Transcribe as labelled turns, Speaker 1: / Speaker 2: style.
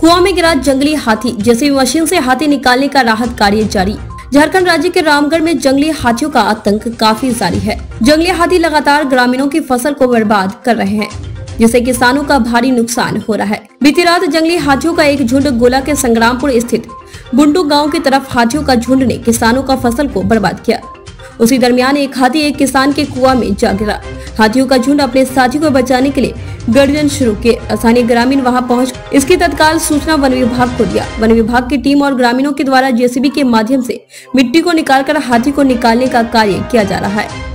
Speaker 1: कुआँ में गिरा जंगली हाथी, जैसे मशीन से हाथी निकालने का राहत कार्य जारी। झारखंड राज्य के रामगढ़ में जंगली हाथियों का आतंक काफ़ी जारी है। जंगली हाथी लगातार ग्रामीणों की फ़सल को बर्बाद कर रहे हैं, जिससे किसानों का भारी नुकसान हो रहा है। बीती रात जंगली हाथियों का एक झुंड गोला के संग्रामपुर स्थित बुंडू गाँव की तरफ़ हाथियों का झुंड ने किसानों का फ़सल को बर्बाद किया। उसी दरमियान एक हाथी एक किसान के कुआ में जा गिरा। हाथियों का झुंड अपने साथी को बचाने के लिए गर्जन शुरू किए। स्थानीय ग्रामीण वहाँ पहुँच इसकी तत्काल सूचना वन विभाग को दिया। वन विभाग की टीम और ग्रामीणों के द्वारा जेसीबी के माध्यम से मिट्टी को निकालकर हाथी को निकालने का कार्य किया जा रहा है।